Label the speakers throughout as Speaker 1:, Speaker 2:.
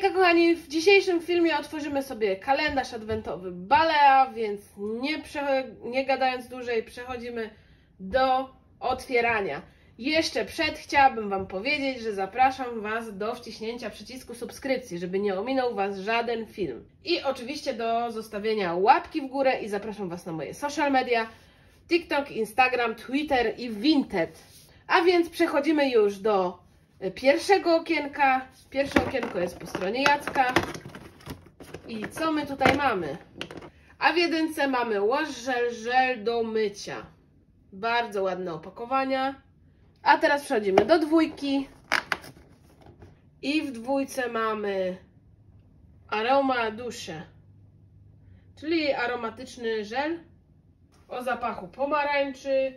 Speaker 1: Hejka kochani, w dzisiejszym filmie otworzymy sobie kalendarz adwentowy Balea, więc nie, nie gadając dłużej przechodzimy do otwierania. Jeszcze przed chciałabym Wam powiedzieć, że zapraszam Was do wciśnięcia przycisku subskrypcji, żeby nie ominął Was żaden film. I oczywiście do zostawienia łapki w górę i zapraszam Was na moje social media TikTok, Instagram, Twitter i Vinted. A więc przechodzimy już do pierwszego okienka. Pierwsze okienko jest po stronie Jacka. I co my tutaj mamy? A w jedynce mamy wash żel, żel do mycia. Bardzo ładne opakowania. A teraz przechodzimy do dwójki. I w dwójce mamy aroma dusze, czyli aromatyczny żel o zapachu pomarańczy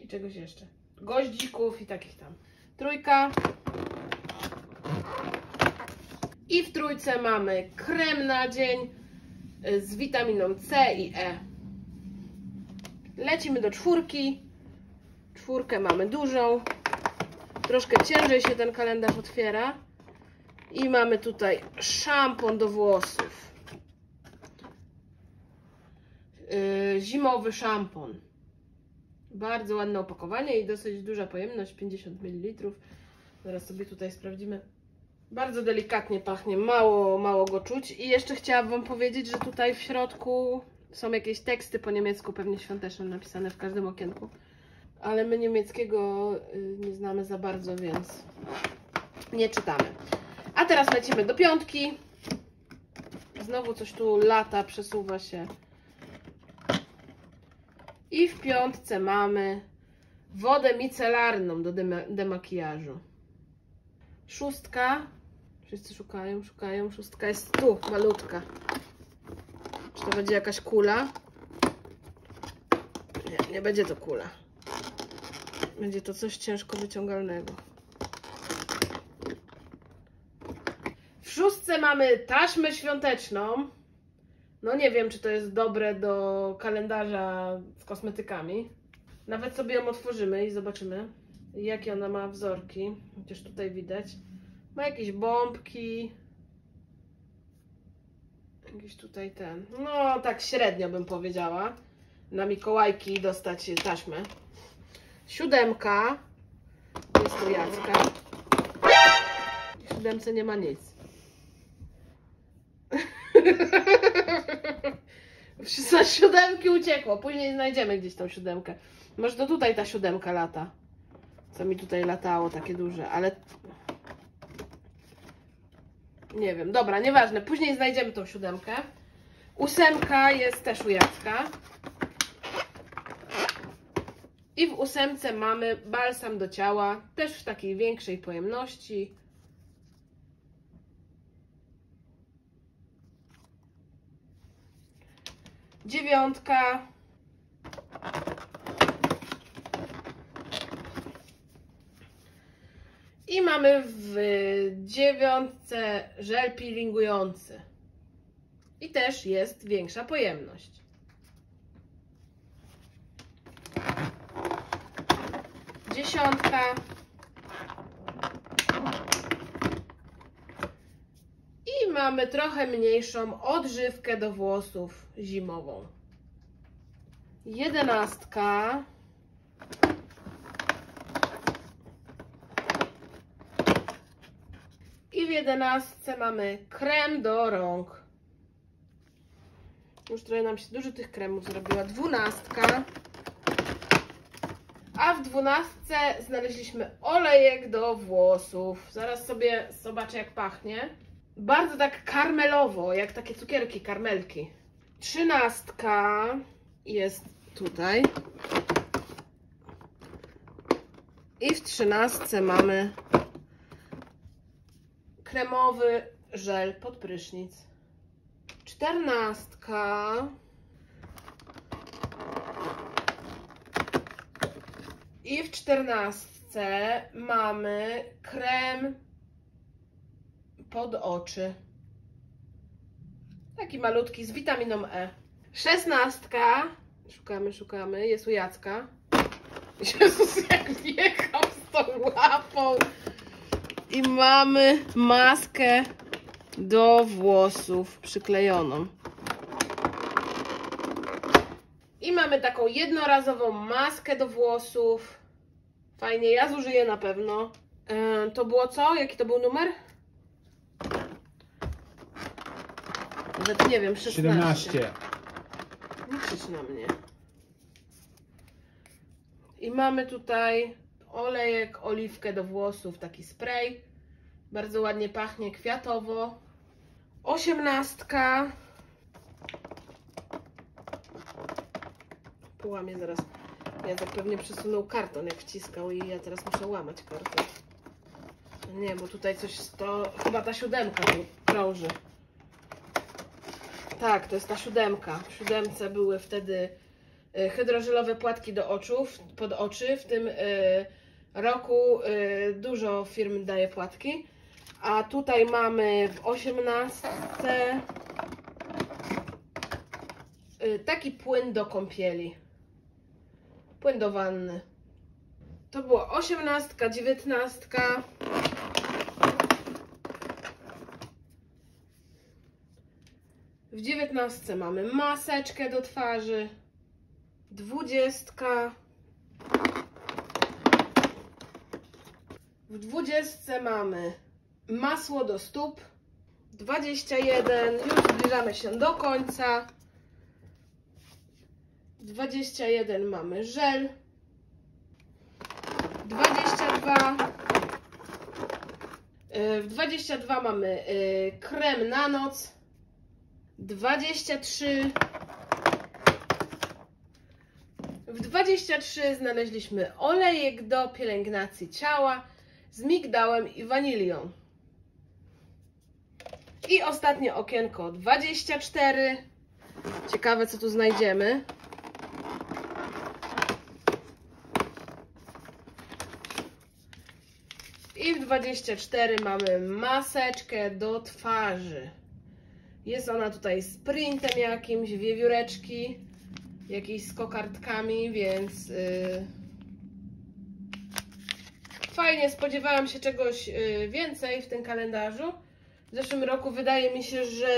Speaker 1: i czegoś jeszcze. Goździków i takich tam. Trójka. I w trójce mamy krem na dzień z witaminą C i E. Lecimy do czwórki. Czwórkę mamy dużą. Troszkę ciężej się ten kalendarz otwiera. I mamy tutaj szampon do włosów. Yy, zimowy szampon. Bardzo ładne opakowanie i dosyć duża pojemność, 50 ml. Zaraz sobie tutaj sprawdzimy. Bardzo delikatnie pachnie, mało, mało go czuć. I jeszcze chciałabym Wam powiedzieć, że tutaj w środku są jakieś teksty po niemiecku, pewnie świąteczne, napisane w każdym okienku. Ale my niemieckiego nie znamy za bardzo, więc nie czytamy. A teraz lecimy do piątki. Znowu coś tu lata, przesuwa się. I w piątce mamy wodę micelarną do demakijażu. Szóstka. Wszyscy szukają, szukają. Szóstka jest tu, malutka. Czy to będzie jakaś kula? Nie, nie będzie to kula. Będzie to coś ciężko wyciągalnego. W szóstce mamy taśmę świąteczną. No nie wiem, czy to jest dobre do kalendarza z kosmetykami. Nawet sobie ją otworzymy i zobaczymy, jakie ona ma wzorki. Chociaż tutaj widać. Ma jakieś bombki. Jakiś tutaj ten. No tak średnio bym powiedziała. Na Mikołajki dostać taśmę. Siódemka. Jest tu Jacka. W siódemce nie ma nic. Za siódemki uciekło. Później znajdziemy gdzieś tą siódemkę. Może to tutaj ta siódemka lata. Co mi tutaj latało, takie duże, ale... Nie wiem, dobra, nieważne. Później znajdziemy tą siódemkę. Ósemka jest też u Jacka. I w ósemce mamy balsam do ciała, też w takiej większej pojemności. Dziewiątka. I mamy w dziewiątce żel peelingujący. I też jest większa pojemność. Dziesiątka. I mamy trochę mniejszą odżywkę do włosów zimową. Jedenastka. I w jedenastce mamy krem do rąk. Już trochę nam się dużo tych kremów zrobiła. Dwunastka. A w dwunastce znaleźliśmy olejek do włosów. Zaraz sobie zobaczę jak pachnie. Bardzo tak karmelowo, jak takie cukierki, karmelki. Trzynastka jest tutaj. I w trzynastce mamy kremowy żel pod prysznic. Czternastka. I w czternastce mamy krem pod oczy. Taki malutki z witaminą E. Szesnastka. Szukamy, szukamy. Jest u Jacka. Jezus, jak wjechał z tą łapą. I mamy maskę do włosów przyklejoną. I mamy taką jednorazową maskę do włosów. Fajnie, ja zużyję na pewno. E, to było co? Jaki to był numer? Nawet nie wiem, 16.
Speaker 2: 17.
Speaker 1: Nie krzycz na mnie. I mamy tutaj olejek, oliwkę do włosów, taki spray. Bardzo ładnie pachnie kwiatowo. Osiemnastka. Połamie zaraz. Ja tak pewnie przesunął karton, jak wciskał i ja teraz muszę łamać karton. Nie, bo tutaj coś to chyba ta siódemka tu krąży. Tak, to jest ta siódemka. W siódemce były wtedy y, hydrożelowe płatki do oczu, pod oczy. W tym y, roku y, dużo firm daje płatki. A tutaj mamy w 18 taki płyn do kąpieli. Płyn do wanny. To było 18, 19. W dziewiętnastce mamy maseczkę do twarzy. Dwudziestka. W dwudziestce mamy masło do stóp. 21. Już zbliżamy się do końca. 21 mamy żel. 22. Y, W 22 mamy y, krem na noc. 23. W 23 znaleźliśmy olejek do pielęgnacji ciała z migdałem i wanilią. I ostatnie okienko 24. Ciekawe co tu znajdziemy. I w 24 mamy maseczkę do twarzy. Jest ona tutaj z printem jakimś, wiewióreczki, jakieś z kokardkami, więc yy, fajnie. Spodziewałam się czegoś yy, więcej w tym kalendarzu. W zeszłym roku wydaje mi się, że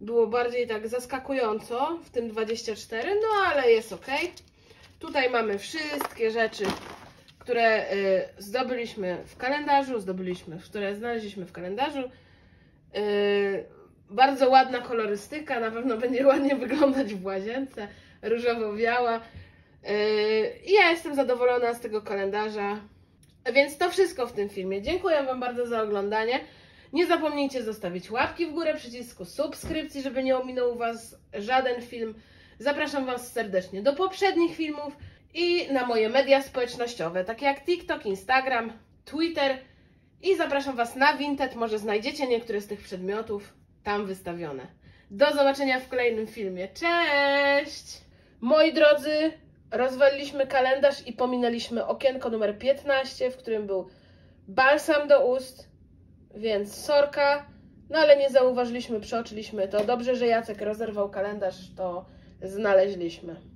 Speaker 1: było bardziej tak zaskakująco w tym 24, no ale jest ok. Tutaj mamy wszystkie rzeczy, które yy, zdobyliśmy w kalendarzu, zdobyliśmy, które znaleźliśmy w kalendarzu. Bardzo ładna kolorystyka, na pewno będzie ładnie wyglądać w łazience, różowo-biała. Yy, I ja jestem zadowolona z tego kalendarza. Więc to wszystko w tym filmie. Dziękuję Wam bardzo za oglądanie. Nie zapomnijcie zostawić łapki w górę, przycisku subskrypcji, żeby nie ominął Was żaden film. Zapraszam Was serdecznie do poprzednich filmów i na moje media społecznościowe, takie jak TikTok, Instagram, Twitter. I zapraszam Was na Vinted, może znajdziecie niektóre z tych przedmiotów tam wystawione. Do zobaczenia w kolejnym filmie. Cześć! Moi drodzy, rozwaliliśmy kalendarz i pominęliśmy okienko numer 15, w którym był balsam do ust, więc sorka, no ale nie zauważyliśmy, przeoczyliśmy to. Dobrze, że Jacek rozerwał kalendarz, to znaleźliśmy.